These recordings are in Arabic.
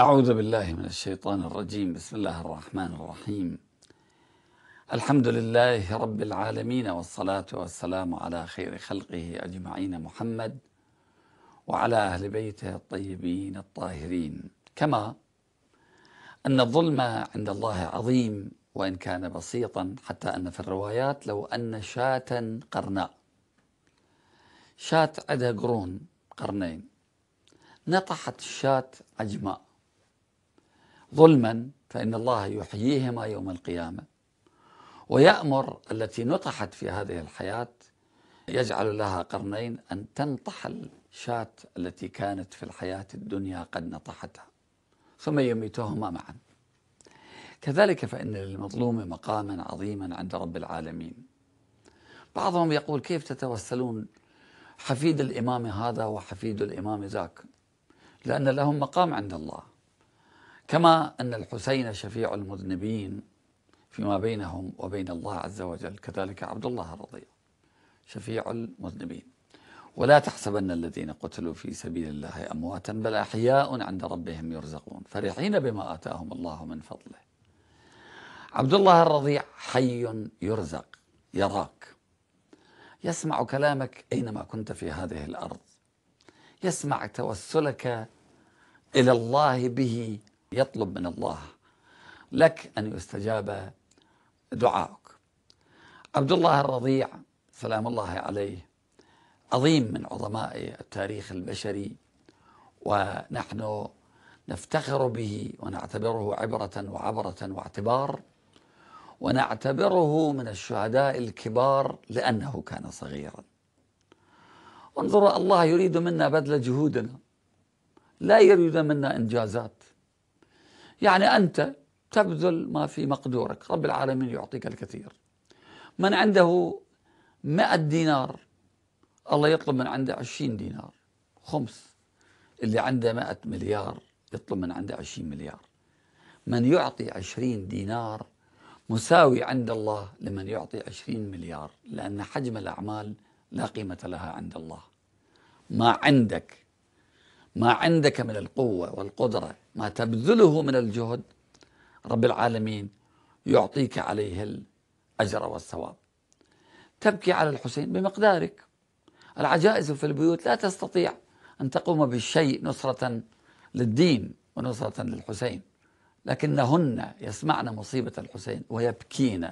أعوذ بالله من الشيطان الرجيم. بسم الله الرحمن الرحيم. الحمد لله رب العالمين والصلاة والسلام على خير خلقه أجمعين محمد وعلى أهل بيته الطيبين الطاهرين. كما أن الظلم عند الله عظيم وإن كان بسيطا حتى أن في الروايات لو أن شاة قرناء. شاة عندها قرون قرنين. نطحت الشاة عجماء ظلما فإن الله يحييهما يوم القيامة. ويأمر التي نطحت في هذه الحياة يجعل لها قرنين أن تنطح الشاة التي كانت في الحياة الدنيا قد نطحتها ثم يميتهما معا. كذلك فإن للمظلوم مقاما عظيما عند رب العالمين. بعضهم يقول كيف تتوسلون حفيد الإمام هذا وحفيد الإمام ذاك؟ لأن لهم مقام عند الله. كما أن الحسين شفيع المذنبين فيما بينهم وبين الله عز وجل كذلك عبد الله الرضيع شفيع المذنبين. ولا تحسبن الذين قتلوا في سبيل الله أمواتا بل أحياء عند ربهم يرزقون فرحين بما آتاهم الله من فضله. عبد الله الرضيع حي يرزق يراك. يسمع كلامك أينما كنت في هذه الأرض. يسمع توسلك إلى الله به يطلب من الله لك أن يستجاب دعائك عبد الله الرضيع سلام الله عليه عظيم من عظماء التاريخ البشري ونحن نفتخر به ونعتبره عبرة وعبرة واعتبار ونعتبره من الشهداء الكبار لأنه كان صغيرا. انظروا الله يريد منا بذل جهودنا لا يريد منا إنجازات. يعني أنت تبذل ما في مقدورك رب العالمين يعطيك الكثير. من عنده مئة دينار الله يطلب من عنده عشرين دينار. خمس. اللي عنده مئة مليار يطلب من عنده عشرين مليار. من يعطي عشرين دينار مساوي عند الله لمن يعطي عشرين مليار لأن حجم الأعمال لا قيمة لها عند الله. ما عندك ما عندك من القوة والقدرة ما تبذله من الجهد رب العالمين يعطيك عليه الأجر والثواب. تبكي على الحسين بمقدارك. العجائز في البيوت لا تستطيع أن تقوم بالشيء نصرة للدين ونصرة للحسين لكنهن يسمعن مصيبة الحسين ويبكين.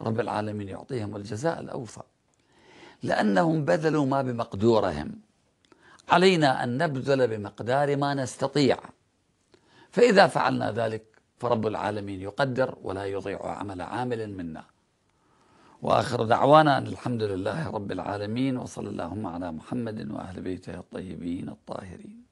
رب العالمين يعطيهم الجزاء الأوفى. لأنهم بذلوا ما بمقدورهم. علينا أن نبذل بمقدار ما نستطيع. فإذا فعلنا ذلك فرب العالمين يقدر ولا يضيع عمل عامل منا. وآخر دعوانا أن الحمد لله رب العالمين وصلى اللهم على محمد وأهل بيته الطيبين الطاهرين.